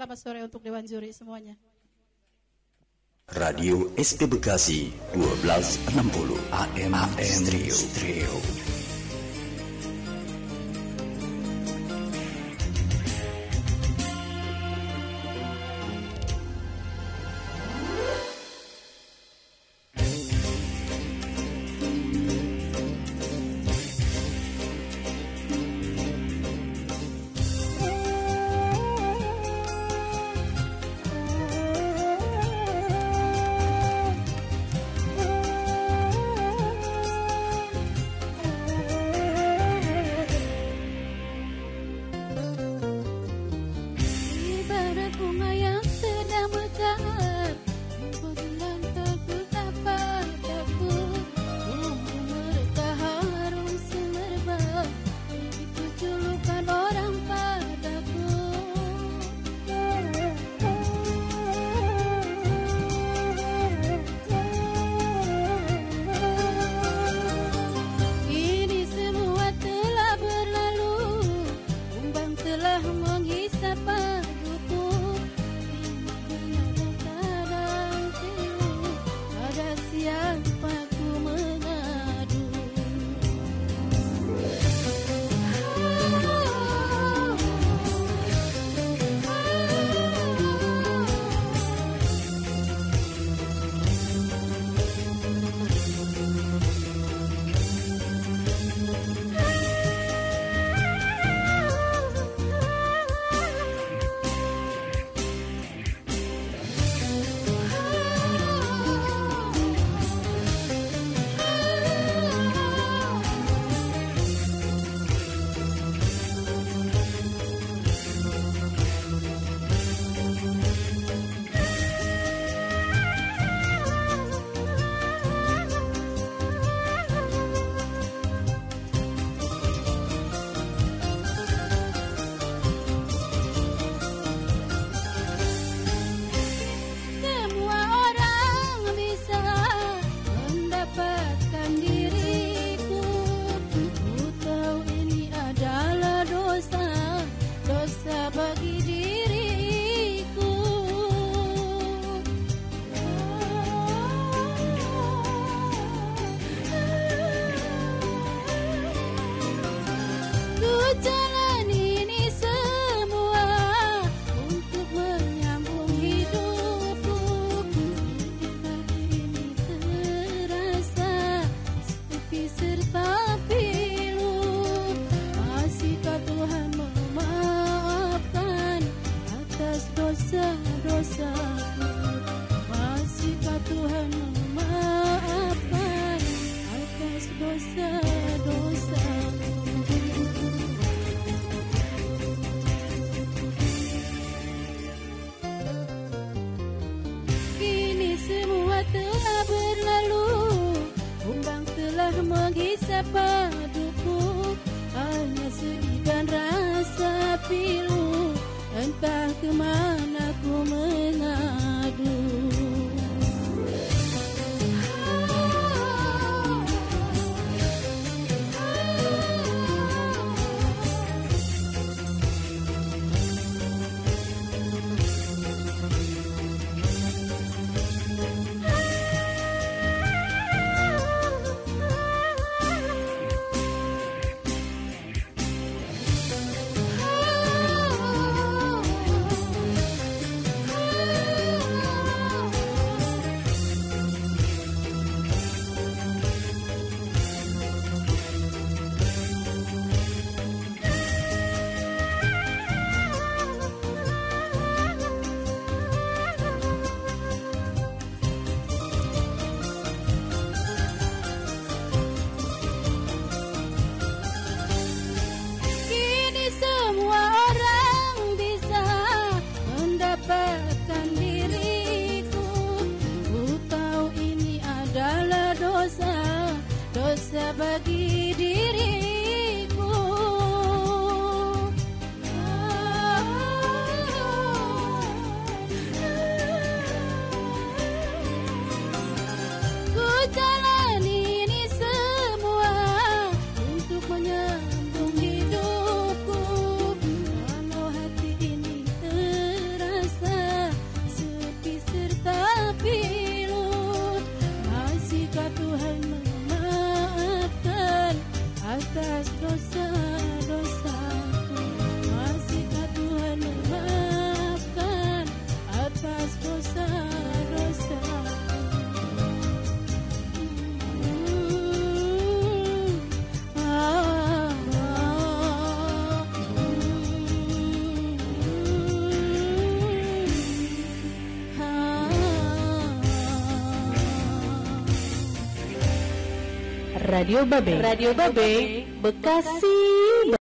Selamat sore untuk Dewan Juri semuanya. Radio SP Bekasi 1260 AM, AM Stereo. Stereo. menghisap paduku Hanya sedih dan rasa pilu Entah ke mana ku mengadu. bagi rosa, rosa. Radio Babe. Radio Babe, Bekasi.